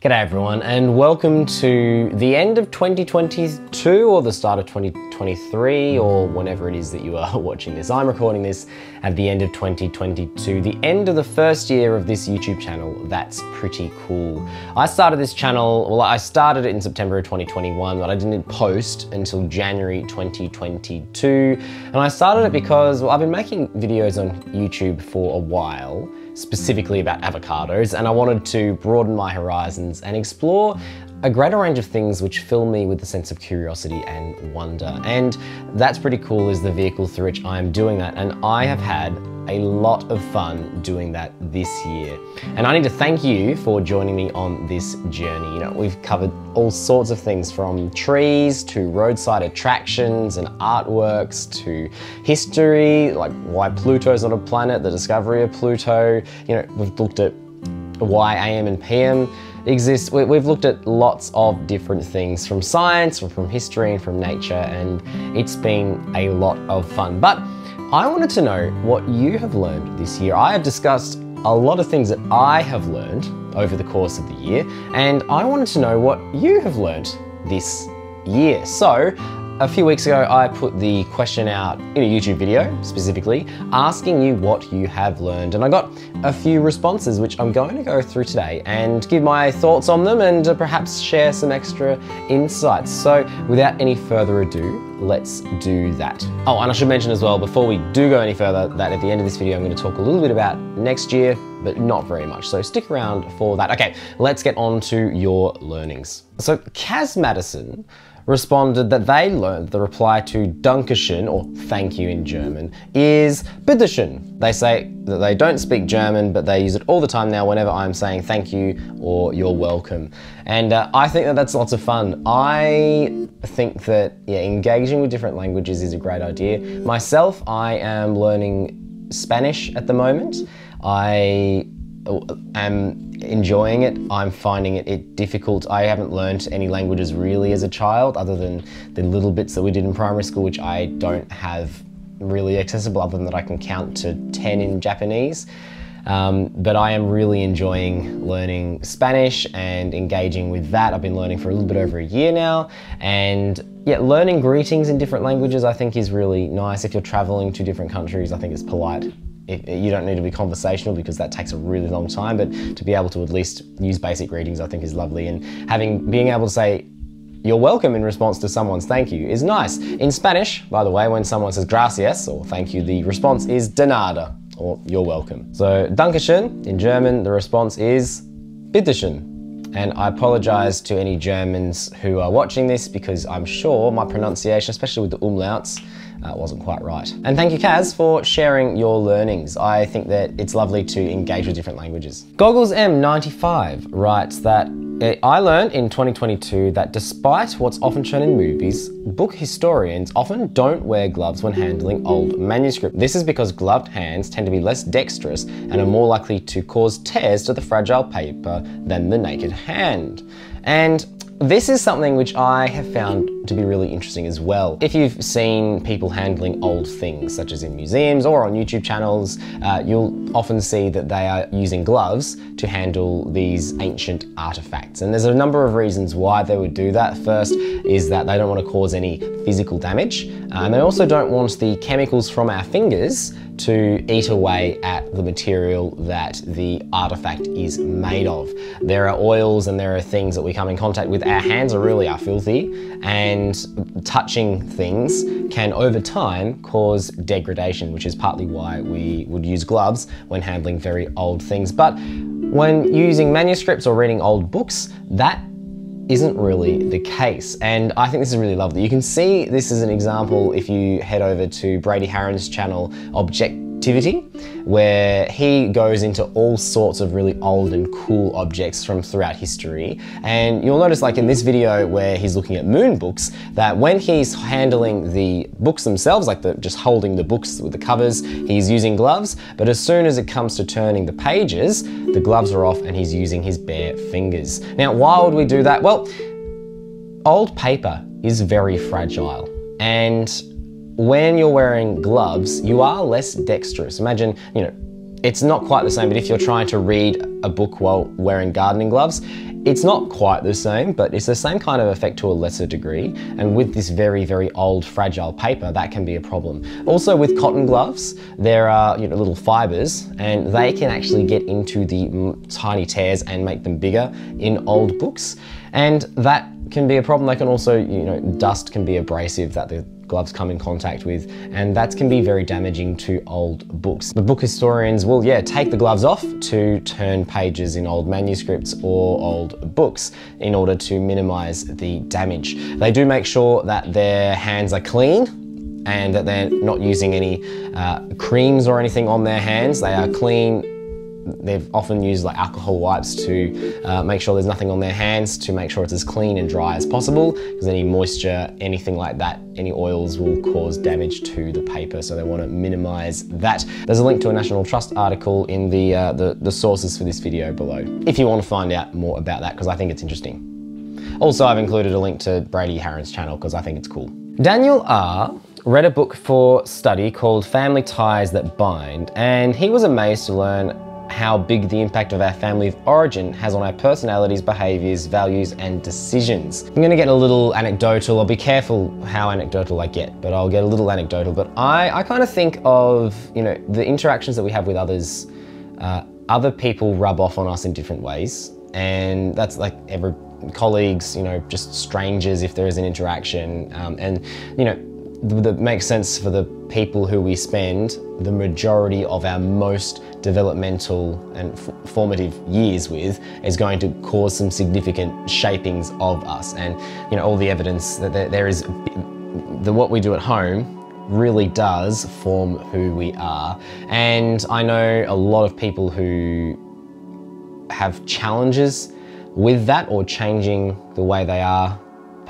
G'day everyone and welcome to the end of 2022 or the start of 2023 or whenever it is that you are watching this. I'm recording this at the end of 2022, the end of the first year of this YouTube channel. That's pretty cool. I started this channel, well I started it in September of 2021 but I didn't post until January 2022 and I started it because well, I've been making videos on YouTube for a while specifically about avocados, and I wanted to broaden my horizons and explore a greater range of things which fill me with a sense of curiosity and wonder. And that's pretty cool is the vehicle through which I am doing that. And I have had a lot of fun doing that this year. And I need to thank you for joining me on this journey. You know, we've covered all sorts of things from trees to roadside attractions and artworks to history, like why Pluto is not a planet, the discovery of Pluto. You know, we've looked at why AM and PM exists. We've looked at lots of different things from science, from history, and from nature, and it's been a lot of fun. But I wanted to know what you have learned this year. I have discussed a lot of things that I have learned over the course of the year, and I wanted to know what you have learned this year. So a few weeks ago, I put the question out in a YouTube video, specifically, asking you what you have learned. And I got a few responses, which I'm going to go through today and give my thoughts on them and uh, perhaps share some extra insights. So without any further ado, let's do that. Oh, and I should mention as well, before we do go any further, that at the end of this video, I'm going to talk a little bit about next year, but not very much. So stick around for that. Okay, let's get on to your learnings. So Kaz Madison responded that they learned the reply to Dankeschön, or thank you in German, is Bitteschön. They say that they don't speak German, but they use it all the time now whenever I'm saying thank you or you're welcome. And uh, I think that that's lots of fun. I think that yeah, engaging with different languages is a great idea. Myself, I am learning Spanish at the moment. I am enjoying it. I'm finding it, it, difficult. I haven't learned any languages really as a child other than the little bits that we did in primary school, which I don't have really accessible other than that I can count to 10 in Japanese. Um, but I am really enjoying learning Spanish and engaging with that. I've been learning for a little bit over a year now. And yeah, learning greetings in different languages I think is really nice. If you're traveling to different countries, I think it's polite you don't need to be conversational because that takes a really long time, but to be able to at least use basic greetings I think is lovely. And having being able to say you're welcome in response to someone's thank you is nice. In Spanish, by the way, when someone says gracias or thank you, the response is de nada or you're welcome. So Dankeschön in German, the response is bitteschön. And I apologize to any Germans who are watching this because I'm sure my pronunciation, especially with the umlauts, uh, wasn't quite right. And thank you, Kaz, for sharing your learnings. I think that it's lovely to engage with different languages. Goggles M95 writes that I learned in 2022 that despite what's often shown in movies, book historians often don't wear gloves when handling old manuscript. This is because gloved hands tend to be less dexterous and are more likely to cause tears to the fragile paper than the naked hand. And this is something which I have found to be really interesting as well. If you've seen people handling old things, such as in museums or on YouTube channels, uh, you'll often see that they are using gloves to handle these ancient artifacts. And there's a number of reasons why they would do that. First is that they don't want to cause any physical damage, uh, and they also don't want the chemicals from our fingers to eat away at the material that the artifact is made of. There are oils and there are things that we come in contact with. Our hands are really are filthy and touching things can over time cause degradation, which is partly why we would use gloves when handling very old things. But when using manuscripts or reading old books, that isn't really the case. And I think this is really lovely. You can see this is an example if you head over to Brady Haran's channel, Object activity where he goes into all sorts of really old and cool objects from throughout history. And you'll notice like in this video where he's looking at moon books, that when he's handling the books themselves, like the, just holding the books with the covers, he's using gloves. But as soon as it comes to turning the pages, the gloves are off and he's using his bare fingers. Now, why would we do that? Well, old paper is very fragile. And when you're wearing gloves, you are less dexterous. Imagine, you know, it's not quite the same, but if you're trying to read a book while wearing gardening gloves, it's not quite the same, but it's the same kind of effect to a lesser degree. And with this very, very old, fragile paper, that can be a problem. Also with cotton gloves, there are you know, little fibers and they can actually get into the tiny tears and make them bigger in old books. And that can be a problem. They can also, you know, dust can be abrasive that the gloves come in contact with, and that can be very damaging to old books. The book historians will, yeah, take the gloves off to turn pages in old manuscripts or old books in order to minimize the damage. They do make sure that their hands are clean and that they're not using any uh, creams or anything on their hands. They are clean They've often used like alcohol wipes to uh, make sure there's nothing on their hands to make sure it's as clean and dry as possible because any moisture, anything like that, any oils will cause damage to the paper. So they want to minimize that. There's a link to a National Trust article in the, uh, the, the sources for this video below if you want to find out more about that because I think it's interesting. Also, I've included a link to Brady Haran's channel because I think it's cool. Daniel R read a book for study called Family Ties That Bind, and he was amazed to learn how big the impact of our family of origin has on our personalities, behaviours, values, and decisions. I'm gonna get a little anecdotal. I'll be careful how anecdotal I get, but I'll get a little anecdotal. But I, I kind of think of, you know, the interactions that we have with others, uh, other people rub off on us in different ways. And that's like every colleagues, you know, just strangers if there is an interaction. Um, and, you know, that makes sense for the people who we spend the majority of our most developmental and formative years with is going to cause some significant shapings of us. And you know, all the evidence that there, there is, the what we do at home really does form who we are. And I know a lot of people who have challenges with that or changing the way they are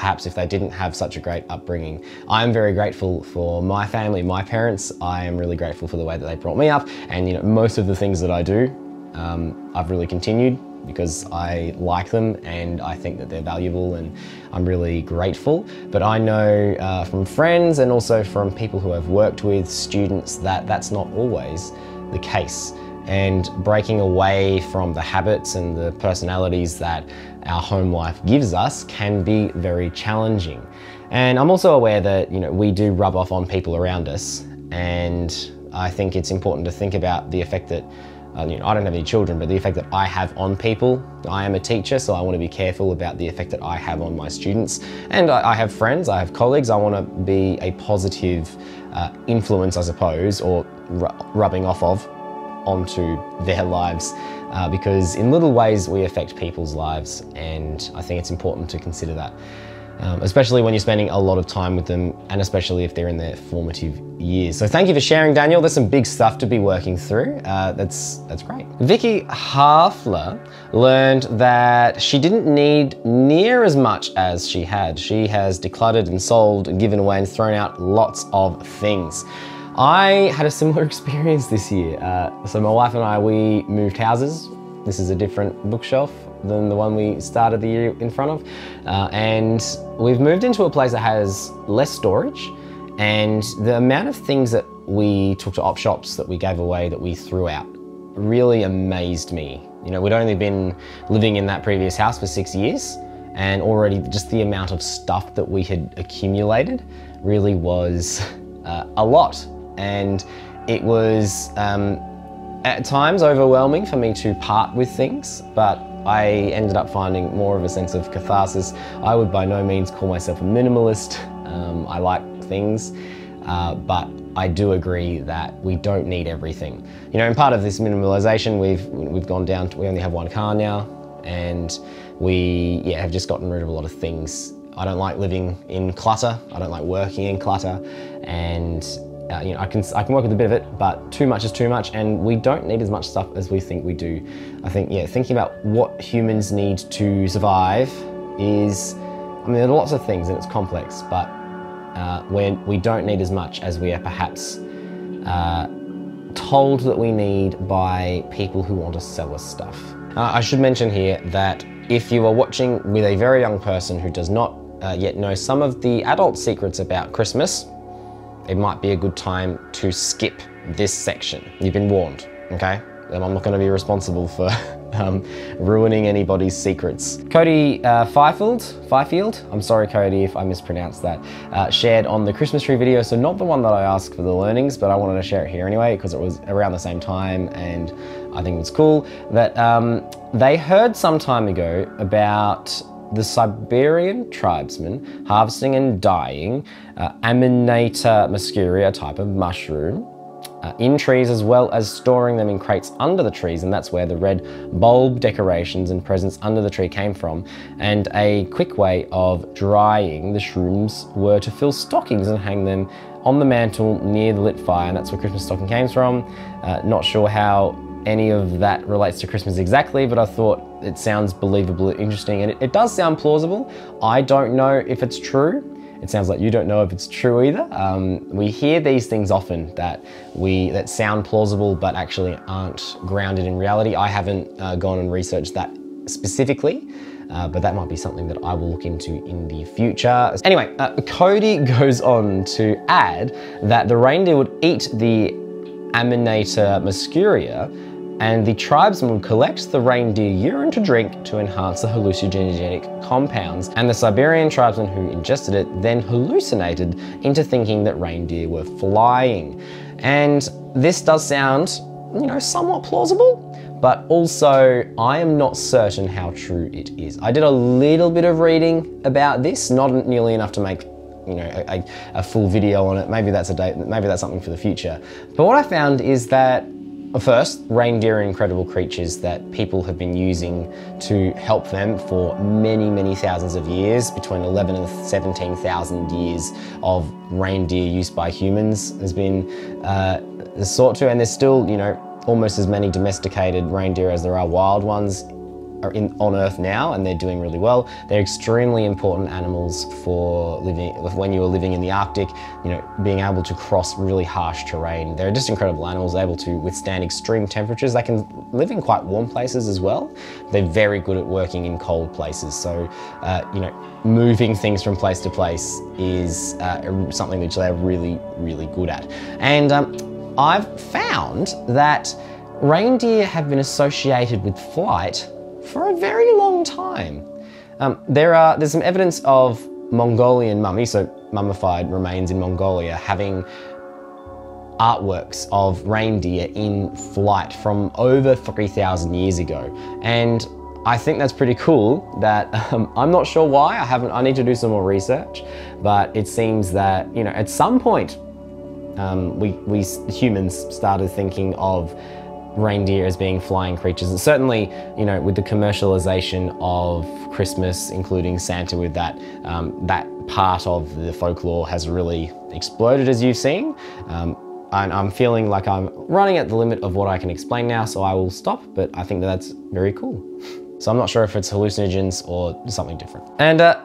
perhaps if they didn't have such a great upbringing. I'm very grateful for my family, my parents. I am really grateful for the way that they brought me up and you know most of the things that I do, um, I've really continued because I like them and I think that they're valuable and I'm really grateful. But I know uh, from friends and also from people who I've worked with, students, that that's not always the case and breaking away from the habits and the personalities that our home life gives us can be very challenging. And I'm also aware that, you know, we do rub off on people around us and I think it's important to think about the effect that uh, you know, I don't have any children, but the effect that I have on people. I am a teacher, so I want to be careful about the effect that I have on my students. And I, I have friends, I have colleagues, I want to be a positive uh, influence, I suppose, or rubbing off of onto their lives uh, because in little ways we affect people's lives and I think it's important to consider that. Um, especially when you're spending a lot of time with them and especially if they're in their formative years. So thank you for sharing, Daniel. There's some big stuff to be working through. Uh, that's, that's great. Vicky Hafler learned that she didn't need near as much as she had. She has decluttered and sold, and given away and thrown out lots of things. I had a similar experience this year. Uh, so my wife and I, we moved houses. This is a different bookshelf than the one we started the year in front of. Uh, and we've moved into a place that has less storage and the amount of things that we took to op shops that we gave away that we threw out really amazed me. You know, we'd only been living in that previous house for six years and already just the amount of stuff that we had accumulated really was uh, a lot and it was um, at times overwhelming for me to part with things, but I ended up finding more of a sense of catharsis. I would by no means call myself a minimalist. Um, I like things, uh, but I do agree that we don't need everything. You know, in part of this minimalization, we've we've gone down. To, we only have one car now, and we yeah have just gotten rid of a lot of things. I don't like living in clutter. I don't like working in clutter, and uh, you know, I can, I can work with a bit of it, but too much is too much, and we don't need as much stuff as we think we do. I think, yeah, thinking about what humans need to survive is, I mean, there are lots of things and it's complex, but uh, when we don't need as much as we are perhaps uh, told that we need by people who want to sell us stuff. Uh, I should mention here that if you are watching with a very young person who does not uh, yet know some of the adult secrets about Christmas, it might be a good time to skip this section. You've been warned. okay? And I'm not going to be responsible for um, ruining anybody's secrets. Cody uh, Fifield, Fifield, I'm sorry Cody if I mispronounced that, uh, shared on the Christmas tree video, so not the one that I asked for the learnings, but I wanted to share it here anyway because it was around the same time and I think it was cool that um, they heard some time ago about the Siberian tribesmen harvesting and dyeing uh, Amanita muscaria type of mushroom uh, in trees as well as storing them in crates under the trees and that's where the red bulb decorations and presents under the tree came from and a quick way of drying the shrooms were to fill stockings and hang them on the mantle near the lit fire and that's where Christmas stocking came from. Uh, not sure how any of that relates to Christmas exactly, but I thought it sounds believable, interesting, and it, it does sound plausible. I don't know if it's true. It sounds like you don't know if it's true either. Um, we hear these things often that we that sound plausible but actually aren't grounded in reality. I haven't uh, gone and researched that specifically. Uh, but that might be something that I will look into in the future. Anyway, uh, Cody goes on to add that the reindeer would eat the Amanita muscaria and the tribesmen would collect the reindeer urine to drink to enhance the hallucinogenic compounds, and the Siberian tribesmen who ingested it then hallucinated into thinking that reindeer were flying. And this does sound, you know, somewhat plausible, but also I am not certain how true it is. I did a little bit of reading about this, not nearly enough to make you know a, a, full video on it. Maybe that's a date. Maybe that's something for the future. But what I found is that First, reindeer are incredible creatures that people have been using to help them for many, many thousands of years, between 11 and 17,000 years of reindeer use by humans has been uh, sought to, and there's still, you know, almost as many domesticated reindeer as there are wild ones are in, on Earth now and they're doing really well. They're extremely important animals for living, when you are living in the Arctic, you know, being able to cross really harsh terrain. They're just incredible animals, able to withstand extreme temperatures. They can live in quite warm places as well. They're very good at working in cold places. So, uh, you know, moving things from place to place is uh, something which they're really, really good at. And um, I've found that reindeer have been associated with flight for a very long time. Um, there are, there's some evidence of Mongolian mummies, so mummified remains in Mongolia, having artworks of reindeer in flight from over 3,000 years ago. And I think that's pretty cool that um, I'm not sure why, I haven't, I need to do some more research, but it seems that, you know, at some point, um, we, we humans started thinking of reindeer as being flying creatures. And certainly, you know, with the commercialization of Christmas, including Santa with that, um, that part of the folklore has really exploded as you've seen. Um, and I'm feeling like I'm running at the limit of what I can explain now, so I will stop, but I think that that's very cool. So I'm not sure if it's hallucinogens or something different. And uh,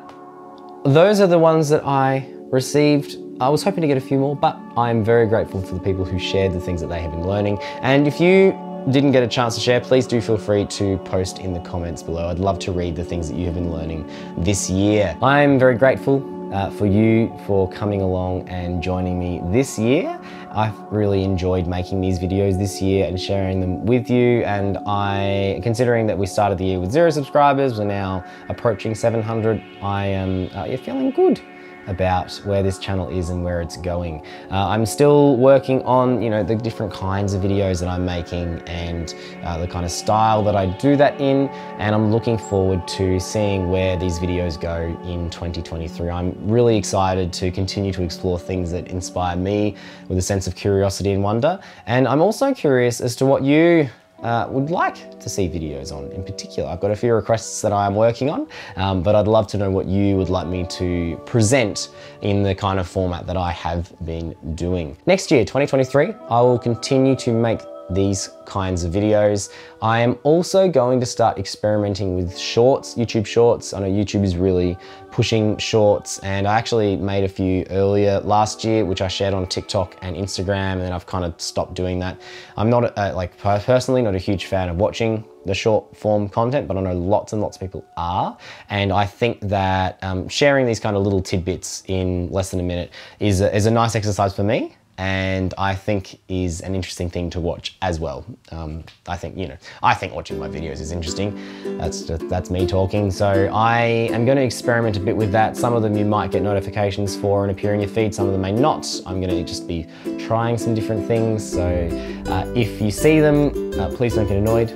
those are the ones that I received I was hoping to get a few more, but I'm very grateful for the people who shared the things that they have been learning. And if you didn't get a chance to share, please do feel free to post in the comments below. I'd love to read the things that you have been learning this year. I'm very grateful uh, for you for coming along and joining me this year. I've really enjoyed making these videos this year and sharing them with you. And I, considering that we started the year with zero subscribers, we're now approaching 700, I am uh, feeling good about where this channel is and where it's going. Uh, I'm still working on, you know, the different kinds of videos that I'm making and uh, the kind of style that I do that in, and I'm looking forward to seeing where these videos go in 2023. I'm really excited to continue to explore things that inspire me with a sense of curiosity and wonder, and I'm also curious as to what you uh, would like to see videos on in particular. I've got a few requests that I am working on, um, but I'd love to know what you would like me to present in the kind of format that I have been doing. Next year, 2023, I will continue to make these kinds of videos. I am also going to start experimenting with shorts, YouTube shorts. I know YouTube is really pushing shorts and I actually made a few earlier last year, which I shared on TikTok and Instagram and then I've kind of stopped doing that. I'm not uh, like personally not a huge fan of watching the short form content, but I know lots and lots of people are. And I think that um, sharing these kind of little tidbits in less than a minute is a, is a nice exercise for me and I think is an interesting thing to watch as well. Um, I think, you know, I think watching my videos is interesting. That's just, that's me talking. So I am going to experiment a bit with that. Some of them you might get notifications for and appear in your feed, some of them may not. I'm going to just be trying some different things. So uh, if you see them, uh, please don't get annoyed.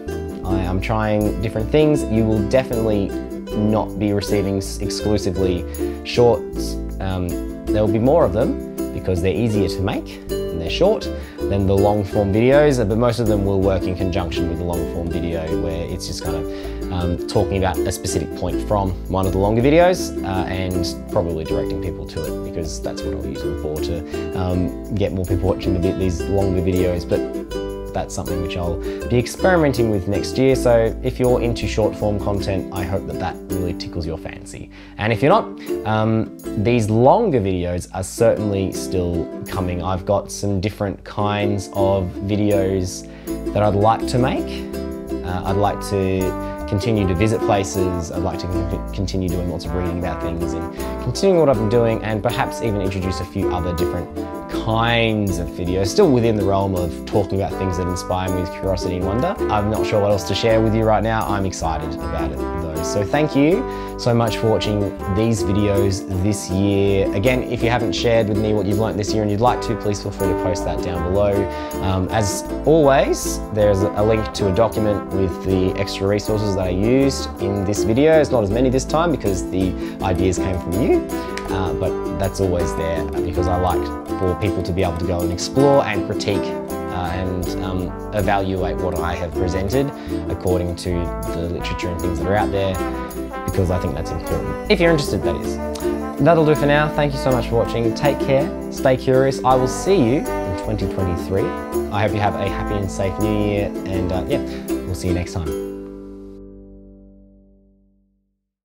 I am trying different things. You will definitely not be receiving exclusively shorts. Um, there will be more of them, because they're easier to make and they're short than the long form videos, but most of them will work in conjunction with the long form video where it's just kind of um, talking about a specific point from one of the longer videos uh, and probably directing people to it because that's what I'll use them for to um, get more people watching the, these longer videos. But that's something which I'll be experimenting with next year. So if you're into short form content, I hope that that really tickles your fancy. And if you're not, um, these longer videos are certainly still coming. I've got some different kinds of videos that I'd like to make. Uh, I'd like to continue to visit places. I'd like to continue doing lots of reading about things and continuing what I've been doing and perhaps even introduce a few other different kinds of videos, still within the realm of talking about things that inspire me with curiosity and wonder. I'm not sure what else to share with you right now. I'm excited about it though. So thank you so much for watching these videos this year. Again, if you haven't shared with me what you've learned this year and you'd like to, please feel free to post that down below. Um, as always, there's a link to a document with the extra resources that I used in this video. It's not as many this time because the ideas came from you, uh, but that's always there because I like for people to be able to go and explore and critique uh, and um, evaluate what I have presented according to the literature and things that are out there because I think that's important. If you're interested, that is. That'll do for now. Thank you so much for watching. Take care, stay curious. I will see you in 2023. I hope you have a happy and safe new year and uh, yeah, we'll see you next time.